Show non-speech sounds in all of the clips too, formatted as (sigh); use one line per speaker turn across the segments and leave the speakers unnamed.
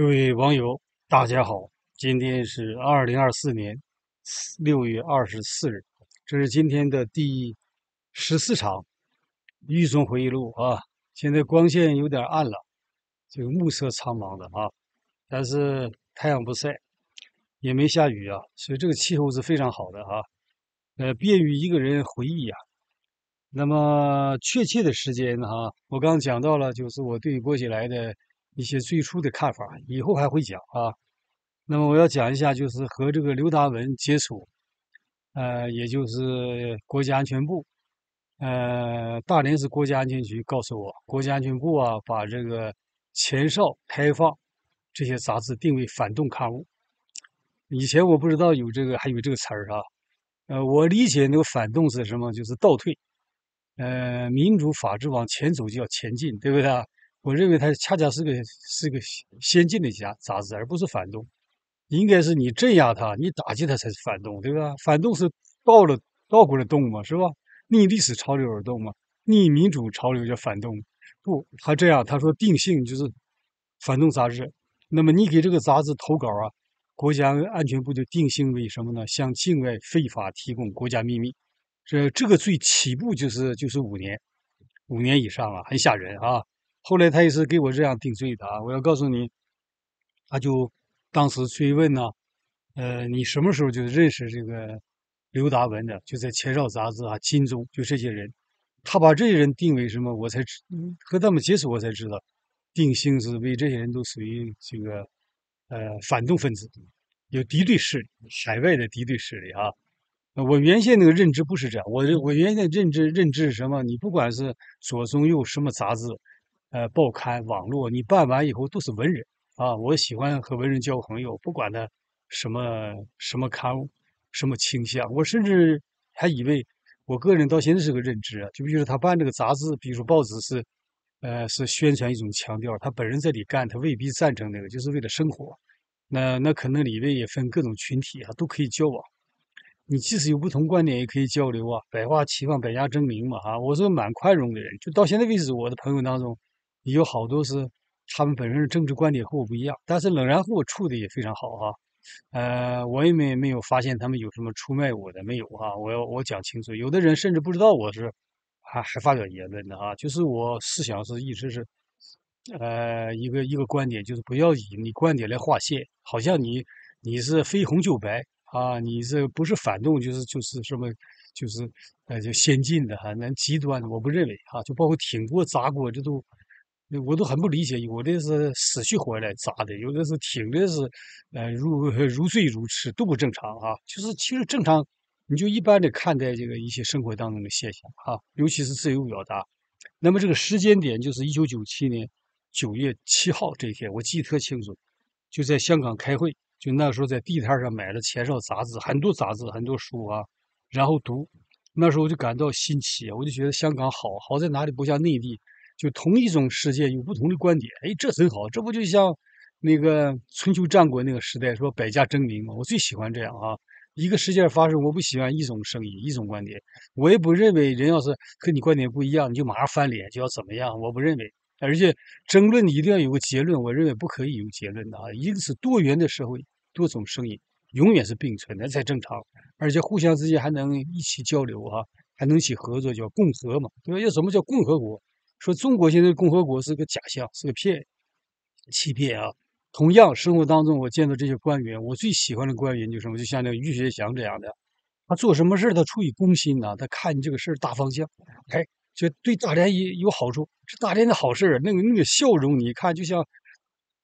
各位网友，大家好！今天是二零二四年六月二十四日，这是今天的第十四场狱中回忆录啊。现在光线有点暗了，这个暮色苍茫的啊，但是太阳不晒，也没下雨啊，所以这个气候是非常好的啊，呃，便于一个人回忆呀。那么确切的时间哈，我刚讲到了，就是我对郭起来的。一些最初的看法，以后还会讲啊。那么我要讲一下，就是和这个刘达文接触，呃，也就是国家安全部，呃，大连市国家安全局告诉我，国家安全部啊，把这个前哨开放这些杂志定为反动刊物。以前我不知道有这个，还有这个词儿啊。呃，我理解那个反动是什么，就是倒退。呃，民主法治往前走就要前进，对不对啊？我认为它恰恰是个是个先进的家杂志，而不是反动。应该是你镇压它，你打击它才是反动，对吧？反动是倒了倒过来动嘛，是吧？逆历史潮流而动嘛，逆民主潮流叫反动。不，他这样他说定性就是反动杂志。那么你给这个杂志投稿啊，国家安全部就定性为什么呢？向境外非法提供国家秘密。这这个最起步就是就是五年，五年以上啊，很吓人啊。后来他也是给我这样定罪的啊！我要告诉你，他就当时追问呢，呃，你什么时候就认识这个刘达文的？就在《前哨》杂志啊，《金钟》就这些人，他把这些人定为什么？我才知和他们接触，我才知道，定性是为这些人都属于这个呃反动分子，有敌对势力，海外的敌对势力啊。我原先那个认知不是这样，我我原先认知认知是什么？你不管是左中右什么杂志。呃，报刊、网络，你办完以后都是文人啊！我喜欢和文人交朋友，不管他什么什么刊物、什么倾向。我甚至还以为，我个人到现在是个认知，就比如他办这个杂志，比如说报纸是，呃，是宣传一种强调。他本人在里干，他未必赞成那个，就是为了生活。那那可能里面也分各种群体啊，都可以交往。你即使有不同观点，也可以交流啊，百花齐放，百家争鸣嘛啊！我是个蛮宽容的人，就到现在为止，我的朋友当中。有好多是他们本身的政治观点和我不一样，但是仍然和我处的也非常好哈。呃，我也没没有发现他们有什么出卖我的，没有哈。我要我讲清楚，有的人甚至不知道我是还还发表言论的哈。就是我思想是一直是呃一个一个观点，就是不要以你观点来划线，好像你你是非红就白啊，你这不是反动就是就是什么就是呃就先进的哈，那极端的我不认为哈，就包括挺过砸过这都。我都很不理解，有的是死去活来砸的，有的是挺的是，呃，如如醉如痴，都不正常啊。就是其实正常，你就一般的看待这个一些生活当中的现象啊，尤其是自由表达。那么这个时间点就是一九九七年九月七号这一天，我记得特清楚，就在香港开会，就那时候在地摊上买了《前哨》杂志，很多杂志，很多书啊，然后读。那时候我就感到新奇，我就觉得香港好好在哪里，不像内地。就同一种事件有不同的观点，哎，这很好，这不就像那个春秋战国那个时代说百家争鸣嘛？我最喜欢这样啊！一个事件发生，我不喜欢一种声音、一种观点，我也不认为人要是和你观点不一样，你就马上翻脸就要怎么样，我不认为。而且争论一定要有个结论，我认为不可以有结论的啊！一个是多元的社会，多种声音永远是并存的才正常，而且互相之间还能一起交流啊，还能一起合作，叫共和嘛，对吧？要什么叫共和国？说中国现在共和国是个假象，是个骗，欺骗啊！同样，生活当中我见到这些官员，我最喜欢的官员就是什么？就像那个于学祥这样的，他做什么事他出于公心呐，他看你这个事大方向，哎，就对大连也有好处。是大连的好事那个那个笑容，你看就像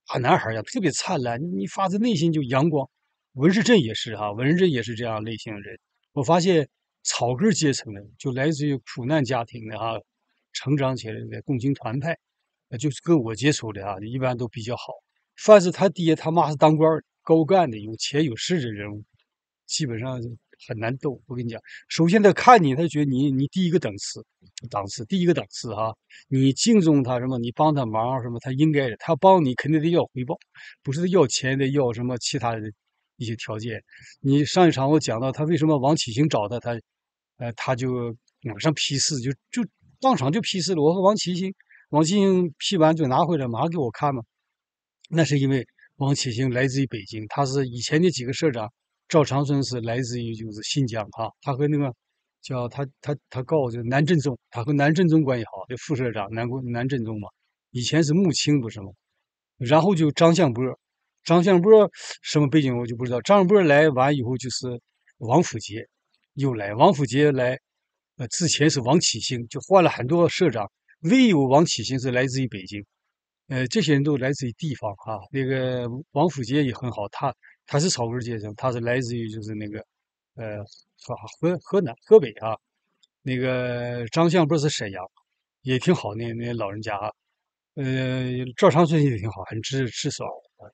大男孩一样，特别灿烂，你发自内心就阳光。文世镇也是哈，文世镇也是这样类型的人。我发现草根阶层的，就来自于苦难家庭的哈。成长起来的共青团派，那就是跟我接触的啊，一般都比较好。凡是他爹他妈是当官高干的、有钱有势的人物，基本上很难斗。我跟你讲，首先他看你，他觉得你你第一个档次，档次第一个档次哈。你敬重他什么？你帮他忙什么？他应该的，他帮你肯定得要回报，不是要钱的，要什么其他的一些条件。你上一场我讲到他为什么王启兴找他，他呃他就马上批示，就就。当场就批示了，我和王启兴，王启兴批完就拿回来，马上给我看嘛。那是因为王启兴来自于北京，他是以前的几个社长，赵长春是来自于就是新疆哈，他和那个叫他他他告就南振中，他和南振中关系好，就副社长南国南振中嘛，以前是穆青不是吗？然后就张向波，张向波什么背景我就不知道，张向波来完以后就是王府杰又来，王府杰来，呃之前是王启兴，就换了很多社长，唯有王启兴是来自于北京。呃，这些人都来自于地方啊。那个王府杰也很好，他他是草根阶层，他是来自于就是那个呃河河河南河北啊。那个张相不是沈阳，也挺好。那那老人家，呃，赵长春也挺好，很直直爽。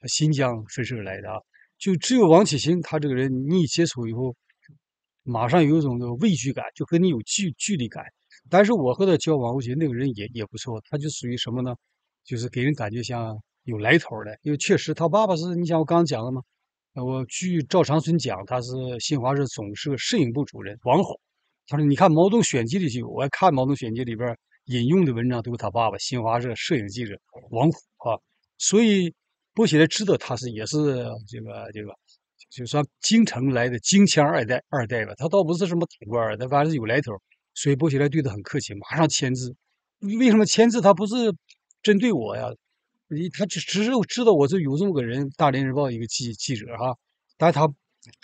新疆分社来的啊，就只有王启兴，他这个人你一接触以后，马上有一种畏惧感，就和你有距距离感。但是我和他交往，我觉得那个人也也不错，他就属于什么呢？就是给人感觉像有来头的，因为确实他爸爸是你像我刚刚讲的嘛，我据赵长春讲，他是新华社总社摄影部主任王好。他说：“你看《毛泽东选集》里就有，我还看《毛泽东选集》里边引用的文章都是他爸爸，新华社摄影记者王虎啊。所以波喜来知道他是也是这个这个，就算京城来的京腔二代二代吧。他倒不是什么土官儿，他反正有来头。所以薄熙来对他很客气，马上签字。为什么签字？他不是？”针对我呀，你他只只是知道我是有这么个人，《大连日报》一个记记者哈，但他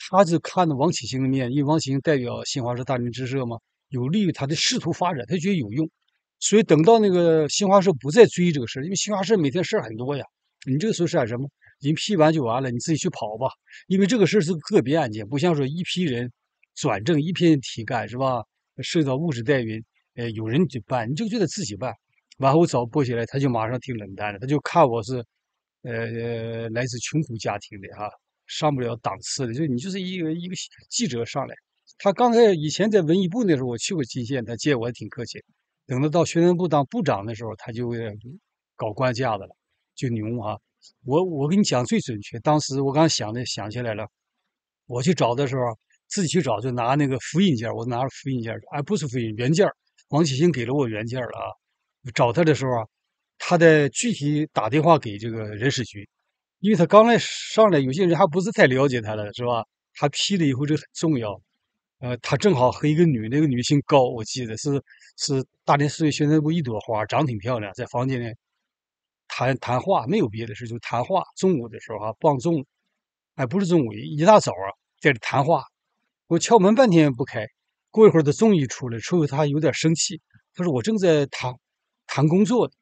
他就看着王启兴的面，因为王启兴代表新华社大连支社嘛，有利于他的仕途发展，他觉得有用，所以等到那个新华社不再追这个事儿因为新华社每天事儿很多呀，你这个时候是干什么？人批完就完了，你自己去跑吧，因为这个事儿是个别案件，不像说一批人转正，一批人提干是吧？涉及到物质代云，呃，有人去办，你就就得自己办。完后我找波起来，他就马上挺冷淡的，他就看我是，呃，来自穷苦家庭的哈，上不了档次的，就你就是一个一个记者上来。他刚才以前在文艺部那时候，我去过金县，他见我还挺客气。等他到宣传部当部长的时候，他就搞官架子了，就牛啊！我我跟你讲最准确，当时我刚想的想起来了，我去找的时候，自己去找就拿那个复印件，我拿着复印件，哎，不是复印原件，王启兴给了我原件了啊。找他的时候啊，他的具体打电话给这个人事局，因为他刚来上来，有些人还不是太了解他的是吧？他批了以后这很重要，呃，他正好和一个女那个女性高，我记得是是大连市委宣传部一朵花，长挺漂亮，在房间里谈谈话，没有别的事，就谈话。中午的时候哈，傍中，哎，不是中午，一大早啊，在这谈话，我敲门半天不开，过一会儿他终于出来，出来他有点生气，他说我正在谈。谈工作呢，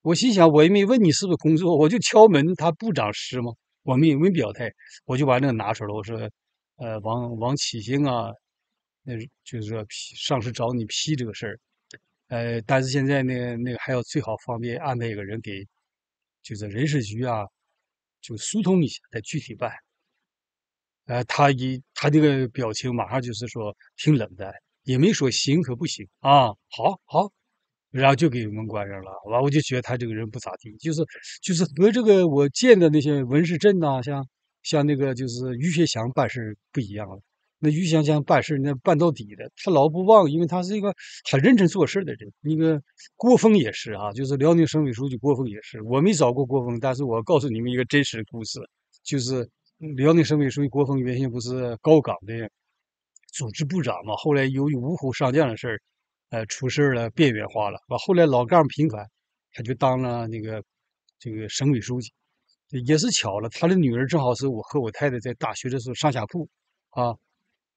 我心想，我也没问你是不是工作，我就敲门，他部长是吗？我没没表态，我就把那个拿出来，我说，呃，王王启兴啊，那就是说上司找你批这个事儿，呃，但是现在呢，那个还要最好方便安排一个人给，就是人事局啊，就疏通一下，再具体办。呃，他一他这个表情马上就是说挺冷的，也没说行可不行啊，好好。然后就给门关上了，完我就觉得他这个人不咋地，就是就是和这个我见的那些文世镇呐，像像那个就是于学祥办事不一样了。那于学祥办事那办到底的，他老不忘，因为他是一个很认真做事的人。那个郭峰也是啊，就是辽宁省委书记郭峰也是。我没找过郭峰，但是我告诉你们一个真实的故事，就是辽宁省委书记郭峰原先不是高岗的组织部长嘛，后来由于五虎上将的事儿。呃，出事儿了，边缘化了。完后来老干部平反，他就当了那个这个省委书记。也是巧了，他的女儿正好是我和我太太在大学的时候上下铺啊。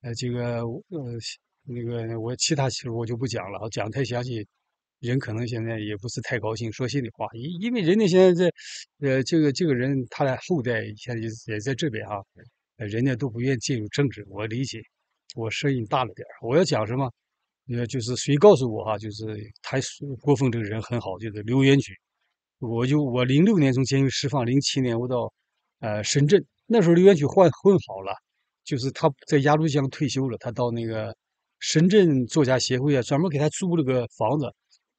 呃，这个呃那个我其他其实我就不讲了，讲太详细，人可能现在也不是太高兴。说心里话，因因为人家现在在呃这个这个人他的后代现在也在这边哈，人家都不愿意介入政治，我理解。我声音大了点我要讲什么？呃，就是谁告诉我哈，就是他郭峰这个人很好，就是刘元举。我就我零六年从监狱释放，零七年我到呃深圳，那时候刘元举混混好了，就是他在鸭绿江退休了，他到那个深圳作家协会啊，专门给他租了个房子，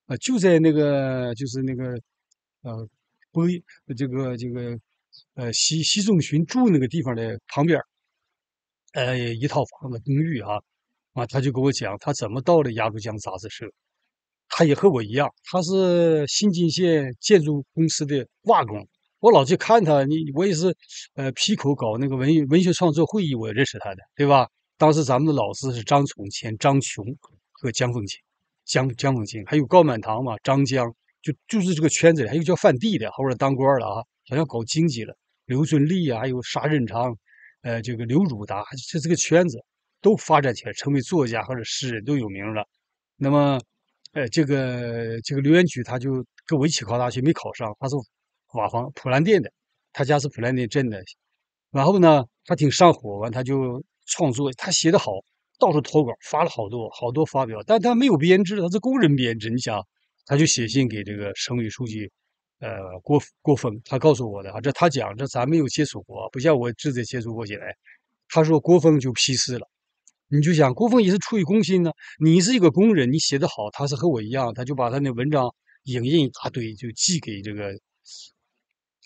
呃，就在那个就是那个呃不这个这个呃习习仲勋住那个地方的旁边，呃一套房子公寓啊。啊，他就跟我讲，他怎么到了鸭绿江杂志社。他也和我一样，他是新津县建筑公司的瓦工，我老去看他，你我也是，呃，批口搞那个文文学创作会议，我认识他的，对吧？当时咱们的老师是张从谦、张琼和江凤清，江江凤清，还有高满堂嘛，张江，就就是这个圈子里，还有叫范地的，后来当官了啊，好像搞经济了，刘俊立啊，还有沙任昌，呃，这个刘汝达，这这个圈子都发展起来，成为作家或者诗人，都有名了。那么，呃，这个这个刘元举他就跟我一起考大学，没考上，他说。瓦房普兰店的，他家是普兰店镇的。然后呢，他挺上火，完他就创作，他写的好，到处投稿，发了好多好多发表。但他没有编制，他是工人编制。你想，他就写信给这个省委书记，呃，郭郭峰，他告诉我的啊，这他讲，这咱没有接触过，不像我直接接触过起来。他说郭峰就批示了，你就想，郭峰也是出于公心呢。你是一个工人，你写的好，他是和我一样，他就把他那文章影印一大堆，就寄给这个。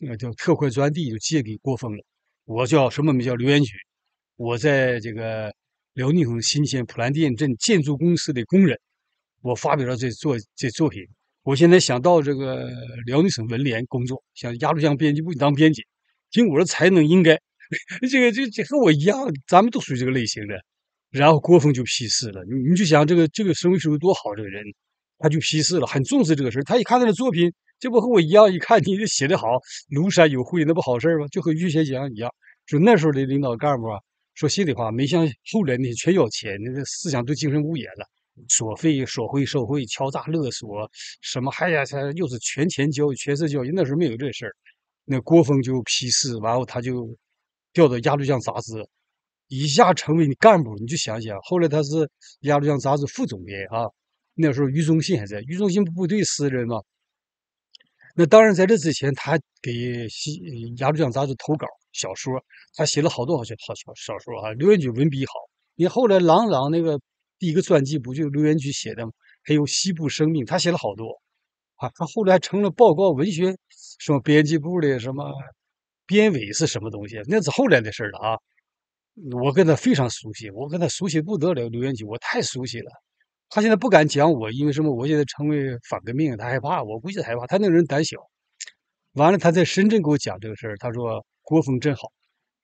那叫特快专递就借给郭峰了。我叫什么名叫刘元举，我在这个辽宁省新县普兰店镇建筑公司的工人。我发表了这作这作品。我现在想到这个辽宁省文联工作，想鸭绿江编辑部当编辑。凭我的才能，应该 (laughs) 这个这这和我一样，咱们都属于这个类型的。然后郭峰就批示了，你你就想这个这个省委书记多好，这个人他就批示了，很重视这个事他一看他的作品。这不和我一样？一看你这写的好，庐山有会，那不好事吗？就和于学讲一样，说那时候的领导干部啊，说心里话，没像后来那些全要钱，那个思想都精神污染了，索费、索贿、受贿、敲诈勒索，什么哎呀，他又是权钱交易、权色交易，那时候没有这事儿。那郭峰就批示，完后他就调到《鸭绿江》杂志，一下成为你干部。你就想想，后来他是《鸭绿江》杂志副总编啊。那时候于中信还在，于中信部队死人嘛。那当然，在这之前，他给西《鸭绿江》杂志投稿小说，他写了好多好小好小小说啊。刘元举文笔好，你后来郎朗那个第一个传记不就刘元举写的吗？还有《西部生命》，他写了好多啊。他后来成了报告文学什么编辑部的什么编委是什么东西，那是后来的事了啊。我跟他非常熟悉，我跟他熟悉不得了。刘元举，我太熟悉了。他现在不敢讲我，因为什么？我现在成为反革命，他害怕。我估计害怕。他那个人胆小。完了，他在深圳给我讲这个事儿，他说国风真好，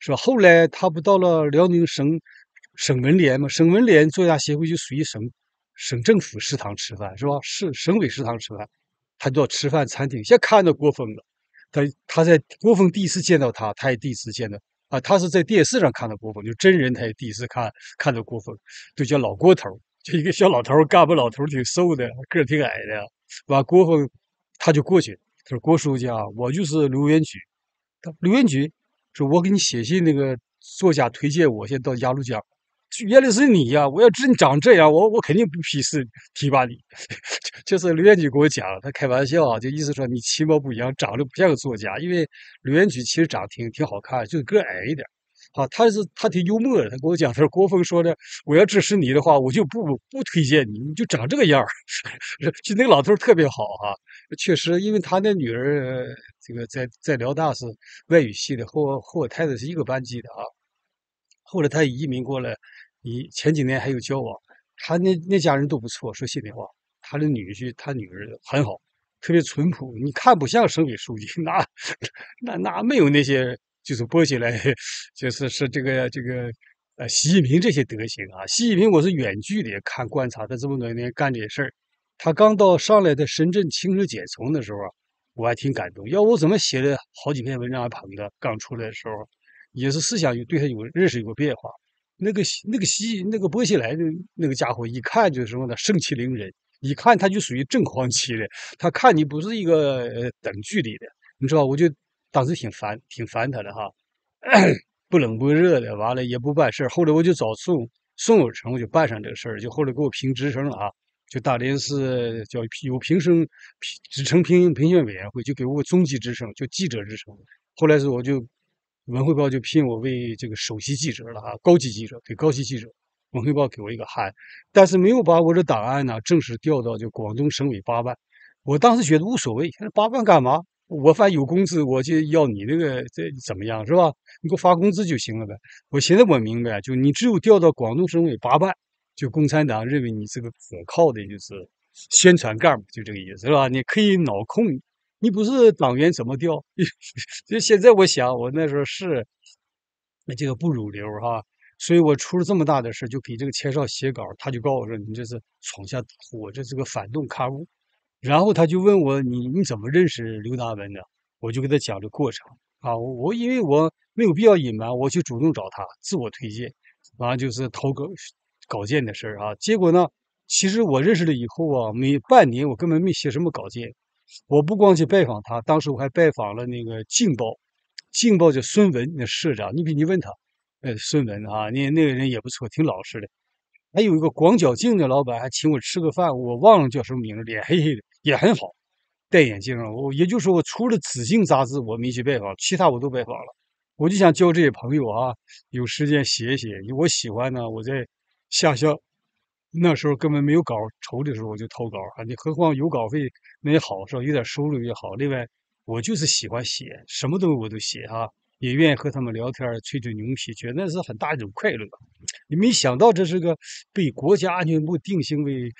是吧？后来他不到了辽宁省省文联吗？省文联作家协会就属于省省政府食堂吃饭，是吧？市省委食堂吃饭，他到吃饭餐厅，先看到国风了。他他在国风第一次见到他，他也第一次见到啊。他是在电视上看到郭峰，就真人他也第一次看看到郭峰，都叫老郭头。就一个小老头干部，老头挺瘦的，个儿挺矮的。完，郭峰他就过去，他说：“郭书记啊，我就是刘元举。”他刘元举说：“我给你写信，那个作家推荐我，先到鸭绿江。原来是你呀！我要知你长这样，我我肯定不批示提拔你。(laughs) 就是刘元举给我讲，他开玩笑啊，就意思说你其貌不扬，长得不像个作家。因为刘元举其实长得挺挺好看，就是个矮一点。”啊，他是他挺幽默的。他跟我讲，他说郭峰说的，我要支持你的话，我就不不推荐你，你就长这个样儿。(laughs) 就那老头特别好哈，确实，因为他那女儿这个在在辽大是外语系的，和和我太太是一个班级的啊。后来他移民过来，你前几年还有交往。他那那家人都不错，说心里话，他的女婿他女儿很好，特别淳朴，你看不像省委书记，那那那没有那些。就是播起来，(laughs) 就是是这个这个呃，习近平这些德行啊。习近平我是远距离看观察他这么多年干这些事儿。他刚到上来的深圳轻车简从的时候啊，我还挺感动。要我怎么写的好几篇文章捧的，刚出来的时候，也是思想有对他有认识有个变化。那个那个习那个薄熙来的那个家伙，一看就是什么呢？盛气凌人，一看他就属于正黄旗的。他看你不是一个呃等距离的，你知道？我就。当时挺烦，挺烦他的哈，(clears throat) 不冷不热的，完了也不办事儿后来我就找宋宋有成，我就办上这个事儿，就后来给我评职称了啊，就大连市叫有评审职称评评选委员会，就给我个中级职称，就记者职称。后来是我就文汇报就聘我为这个首席记者了啊，高级记者，给高级记者。文汇报给我一个函，但是没有把我的档案呢正式调到就广东省委八办。我当时觉得无所谓，八办干嘛？我反正有工资，我就要你那个这怎么样是吧？你给我发工资就行了呗。我现在我明白，就你只有调到广东省委八办，就共产党认为你是个可靠的，就是宣传干部，就这个意思是吧？你可以脑控你不是党员怎么调？(laughs) 就现在我想，我那时候是那这个不入流哈，所以我出了这么大的事，就给这个钱少写稿，他就告诉我说你这是闯下祸，这是个反动刊物。然后他就问我你你怎么认识刘达文的？我就给他讲这过程啊，我因为我没有必要隐瞒，我去主动找他自我推荐，完了就是投稿稿件的事儿啊。结果呢，其实我认识了以后啊，每半年我根本没写什么稿件。我不光去拜访他，当时我还拜访了那个《劲报》，《劲报》叫孙文那社长，你比你问他，呃，孙文啊，那那个人也不错，挺老实的。还有一个广角镜的老板还请我吃个饭，我忘了叫什么名字，脸黑黑的，也很好。戴眼镜，我也就是说，我除了《紫禁》杂志我没去拜访，其他我都拜访了。我就想交这些朋友啊，有时间写写。我喜欢呢，我在下校那时候根本没有稿酬的时候，我就投稿啊。你何况有稿费那也好是吧？有点收入也好。另外，我就是喜欢写，什么东西我都写哈，也愿意和他们聊天，吹吹牛皮，觉得那是很大一种快乐。你没想到这是个被国家安全部定性为。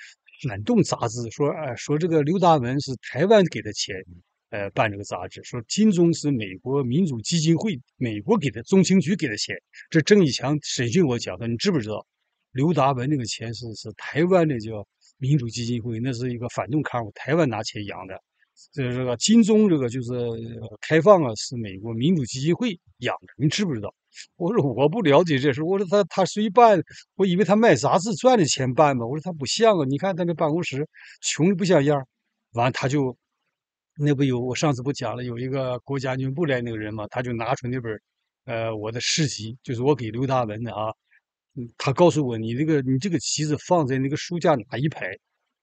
反动杂志说，哎，说这个刘达文是台湾给的钱，呃，办这个杂志。说金钟是美国民主基金会，美国给的，中情局给的钱。这郑义强审讯我讲的，你知不知道？刘达文那个钱是是台湾的叫民主基金会，那是一个反动刊物，台湾拿钱养的。这这个金钟这个就是开放啊，是美国民主基金会养的，你知不知道？我说我不了解这事，我说他他谁办？我以为他卖杂志赚的钱办嘛。我说他不像啊，你看他那办公室穷的不像样完他就那不有我上次不讲了，有一个国家安全部来那个人嘛，他就拿出那本呃我的诗集，就是我给刘大文的啊。嗯他告诉我你这个你这个旗子放在那个书架哪一排？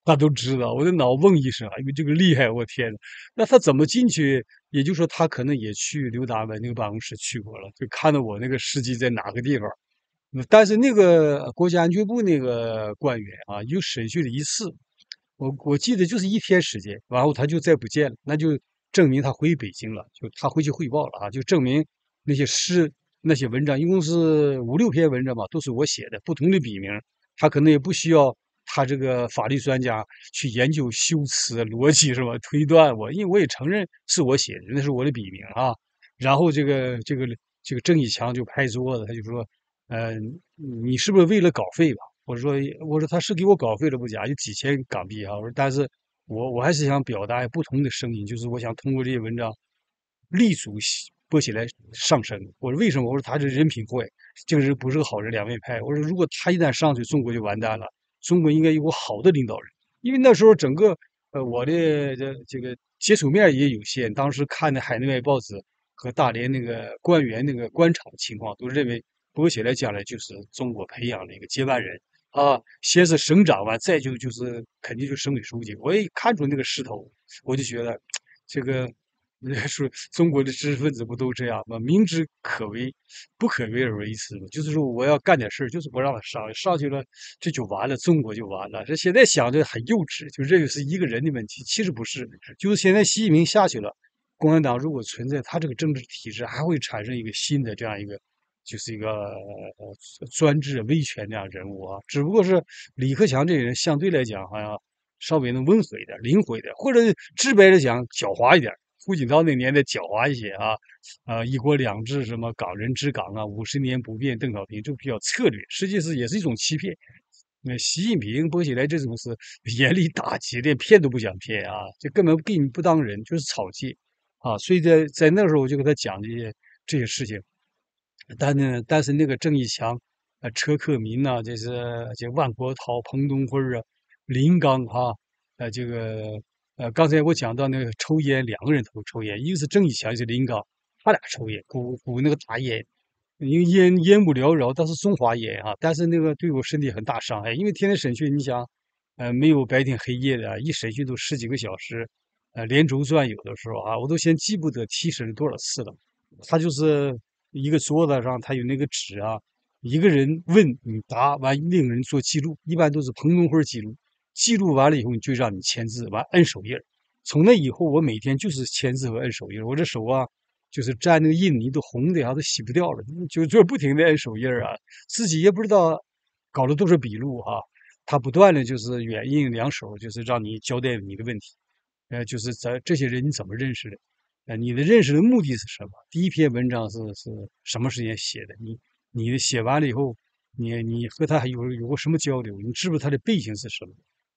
他都知道，我的脑嗡一声，哎呦，这个厉害！我天呐，那他怎么进去？也就是说，他可能也去刘达文那个办公室去过了，就看到我那个事迹在哪个地方。但是那个国家安全部那个官员啊，又审讯了一次，我我记得就是一天时间，然后他就再不见了，那就证明他回北京了，就他回去汇报了啊，就证明那些诗、那些文章，一共是五六篇文章吧，都是我写的，不同的笔名，他可能也不需要。他这个法律专家去研究修辞逻辑是吧？推断我，因为我也承认是我写的，那是我的笔名啊。然后这个这个这个郑义强就拍桌子，他就说：“嗯，你是不是为了稿费吧？”我说：“我说他是给我稿费了不假，有几千港币啊。”我说：“但是我我还是想表达不同的声音，就是我想通过这些文章立足播起来上升。我说为什么？我说他这人品坏，这个人不是个好人，两面派。我说如果他一旦上去，中国就完蛋了。”中国应该有个好的领导人，因为那时候整个呃我的这这个接触面也有限，当时看的海内外报纸和大连那个官员那个官场情况，都认为薄熙来将来就是中国培养的一个接班人啊，先是省长完，再就就是肯定就省委书记。我一看出那个势头，我就觉得这个。(laughs) 人家说中国的知识分子不都这样吗？明知可为，不可为而为之嘛。就是说我要干点事儿，就是不让他上，上去了这就完了，中国就完了。这现在想的很幼稚，就认为是一个人的问题，其实不是。就是现在习近平下去了，共产党如果存在，他这个政治体制还会产生一个新的这样一个，就是一个呃专制威权这样人物啊。只不过是李克强这个人相对来讲好像稍微能温和一点、灵活一点，或者直白的讲狡猾一点。胡锦涛那年代狡猾一些啊，呃，一国两制什么港人治港啊，五十年不变，邓小平就比较策略，实际是也是一种欺骗。那习近平、薄熙来这种是严厉打击，连骗都不想骗啊，就根本给你不当人，就是草芥啊。所以在在那时候我就给他讲这些这些事情。但呢，但是那个郑义强啊、车克民呐，这是这万国涛、彭东辉啊、林刚哈，呃，这个。呃，刚才我讲到那个抽烟，两个人都抽烟，一个是郑义强，一个是林刚，他俩抽烟，鼓鼓那个大烟，因为烟烟雾缭绕，但是中华烟啊，但是那个对我身体很大伤害，因为天天审讯，你想，呃，没有白天黑夜的，一审讯都十几个小时，呃，连轴转，有的时候啊，我都先记不得提审了多少次了。他就是一个桌子上，他有那个纸啊，一个人问你答完，另一个人做记录，一般都是彭东辉记录。记录完了以后，你就让你签字，完摁手印从那以后，我每天就是签字和摁手印我这手啊，就是沾那个印泥都红的，都洗不掉了，就就不停的摁手印啊。自己也不知道搞了多少笔录哈。他不断的就是远印两手，就是让你交代你的问题。呃，就是在这些人你怎么认识的？呃，你的认识的目的是什么？第一篇文章是是什么时间写的？你你写完了以后，你你和他有有过什么交流？你知不知道他的背景是什么？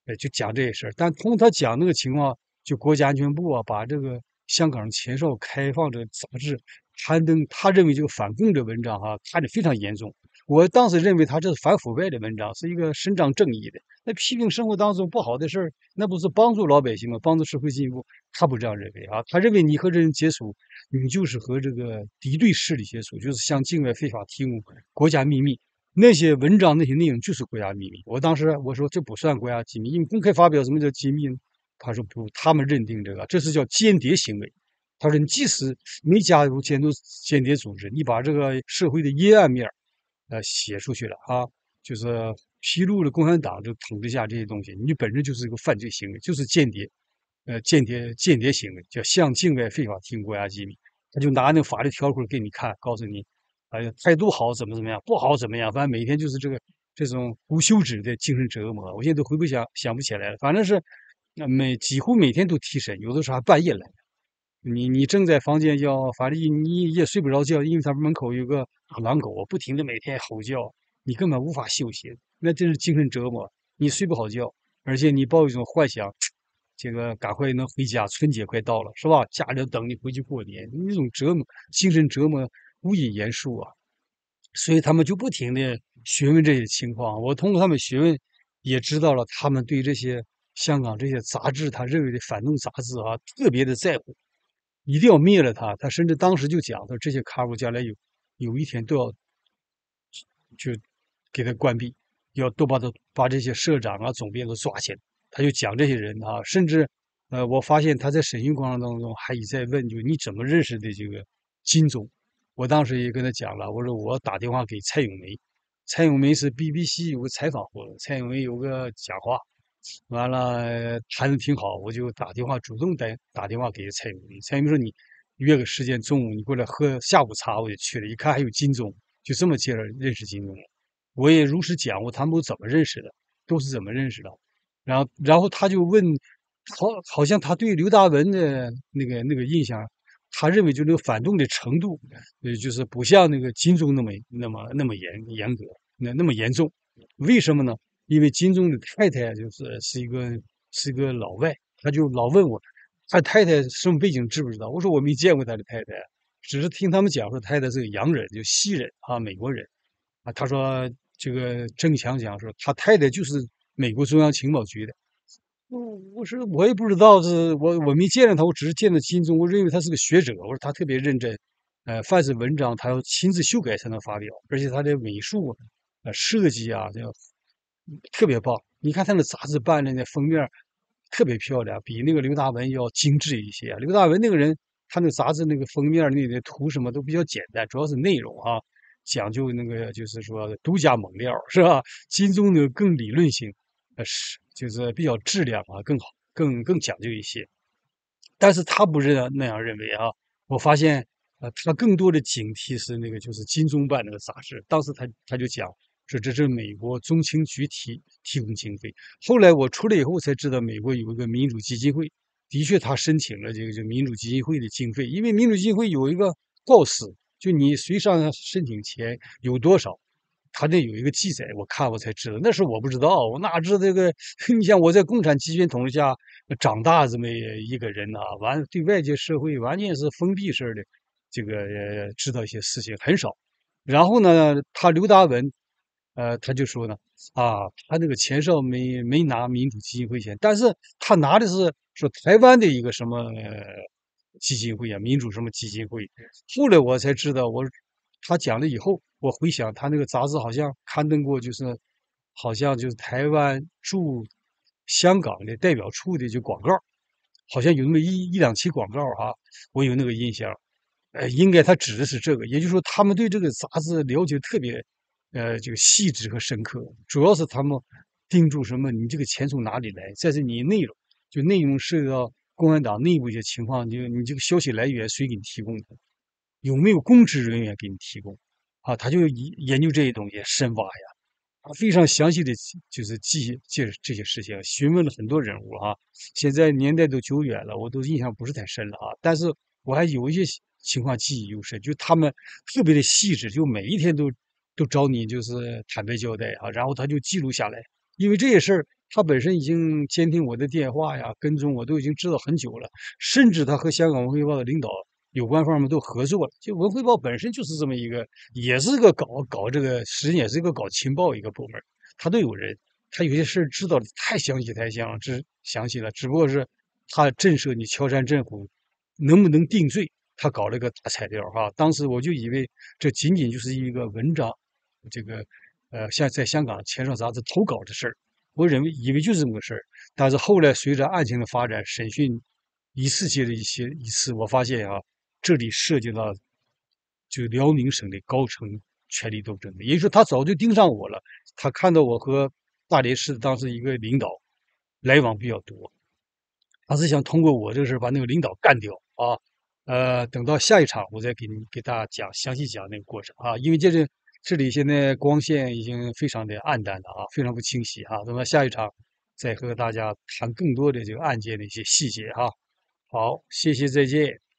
呃，就讲这些事儿。但通他讲那个情况，就国家安全部啊，把这个香港前哨开放这个杂志刊登，他认为这个反共的文章哈，看得非常严重。我当时认为他这是反腐败的文章，是一个伸张正义的。那批评生活当中不好的事儿，那不是帮助老百姓吗？帮助社会进步？他不这样认为啊！他认为你和这人接触，你就是和这个敌对势力接触，就是向境外非法提供国家秘密。那些文章那些内容就是国家秘密。我当时我说这不算国家机密，因为公开发表什么叫机密呢？他说不，他们认定这个这是叫间谍行为。他说你即使没加入监督间谍组织，你把这个社会的阴暗面。呃，写出去了啊，就是披露了共产党就统治下这些东西，你本身就是一个犯罪行为，就是间谍，呃，间谍间谍行为，叫向境外非法提供国家机密。他就拿那个法律条款给你看，告诉你，哎呀，态度好怎么怎么样，不好怎么样，反正每天就是这个这种无休止的精神折磨。我现在都回不想想不起来了，反正是每几乎每天都提审，有的时候还半夜来。你你正在房间叫，反正你也睡不着觉，因为他门口有个狼狗，不停的每天吼叫，你根本无法休息，那真是精神折磨。你睡不好觉，而且你抱一种幻想，这个赶快能回家，春节快到了，是吧？家里等你回去过年，那种折磨，精神折磨无以言述啊。所以他们就不停的询问这些情况，我通过他们询问，也知道了他们对这些香港这些杂志，他认为的反动杂志啊，特别的在乎。一定要灭了他！他甚至当时就讲说，这些刊物将来有有一天都要就给他关闭，要都把他把这些社长啊、总编都抓起来。他就讲这些人啊，甚至呃，我发现他在审讯过程当中还一再问，就你怎么认识的这个金总？我当时也跟他讲了，我说我打电话给蔡永梅，蔡永梅是 BBC 有个采访活动，蔡永梅有个讲话。完了谈的挺好，我就打电话主动打打电话给蔡永梅。蔡永梅说：“你约个时间，中午你过来喝下午茶。”我就去了，一看还有金钟，就这么介绍认识金钟了。我也如实讲过他们都怎么认识的，都是怎么认识的。然后，然后他就问，好，好像他对刘大文的那个那个印象，他认为就那个反动的程度，呃，就是不像那个金钟那么那么那么严严格，那那么严重。为什么呢？因为金钟的太太就是是一个是一个老外，他就老问我，他太太什么背景知不知道？我说我没见过他的太太，只是听他们讲说太太是个洋人，就西人啊，美国人啊。他说这个郑强讲说他太太就是美国中央情报局的。我我说我也不知道是我我没见着他，我只是见到金钟，我认为他是个学者。我说他特别认真，呃，凡是文章他要亲自修改才能发表，而且他的美术呃设计啊，这特别棒！你看他那杂志办的那封面特别漂亮，比那个刘大文要精致一些。刘大文那个人，他那杂志那个封面那个图什么都比较简单，主要是内容啊，讲究那个就是说独家猛料，是吧？金钟呢更理论性，是就是比较质量啊更好，更更讲究一些。但是他不是那样认为啊，我发现呃他更多的警惕是那个就是金钟办那个杂志，当时他他就讲。说这是美国中情局提提供经费。后来我出来以后才知道，美国有一个民主基金会，的确他申请了这个就民主基金会的经费。因为民主基金会有一个告示，就你随上申请钱有多少，他那有一个记载。我看我才知道，那时候我不知道，我哪知道这个？(laughs) 你像我在共产集权统治下长大这么一个人呐，完对外界社会完全是封闭式的，这个知道一些事情很少。然后呢，他刘达文。呃，他就说呢，啊，他那个钱少没没拿民主基金会钱，但是他拿的是说台湾的一个什么基金会啊，民主什么基金会。后来我才知道，我他讲了以后，我回想他那个杂志好像刊登过，就是好像就是台湾驻香港的代表处的就广告，好像有那么一一两期广告啊，我有那个印象。呃，应该他指的是这个，也就是说他们对这个杂志了解特别。呃，这个细致和深刻，主要是他们盯住什么？你这个钱从哪里来？再是你内容，就内容涉及到共产党内部一些情况，就你这个消息来源谁给你提供的？有没有公职人员给你提供？啊，他就研研究这些东西，深挖呀。他非常详细的就是记记这些事情，询问了很多人物啊。现在年代都久远了，我都印象不是太深了啊。但是我还有一些情况记忆犹深，就他们特别的细致，就每一天都都找你就是坦白交代啊，然后他就记录下来。因为这些事儿，他本身已经监听我的电话呀，跟踪我都已经知道很久了，甚至他和香港文汇报的领导。有关方面都合作了，就文汇报本身就是这么一个，也是个搞搞这个，实际也是一个搞情报一个部门，他都有人，他有些事知道的太详细太详之详细了，只不过是他震慑你敲山震虎，能不能定罪，他搞了个大材料哈。当时我就以为这仅仅就是一个文章，这个呃像在香港《前哨》杂志投稿的事儿，我认为以为就是这么个事儿，但是后来随着案情的发展，审讯一次接着一些一次，我发现啊。这里涉及到就辽宁省的高层权力斗争，也就是说，他早就盯上我了。他看到我和大连市当时一个领导来往比较多，他是想通过我这个事把那个领导干掉啊。呃，等到下一场，我再给你给大家讲详细讲那个过程啊。因为这里这里现在光线已经非常的暗淡了啊，非常不清晰啊。等到下一场再和大家谈更多的这个案件的一些细节哈。好，谢谢，再见。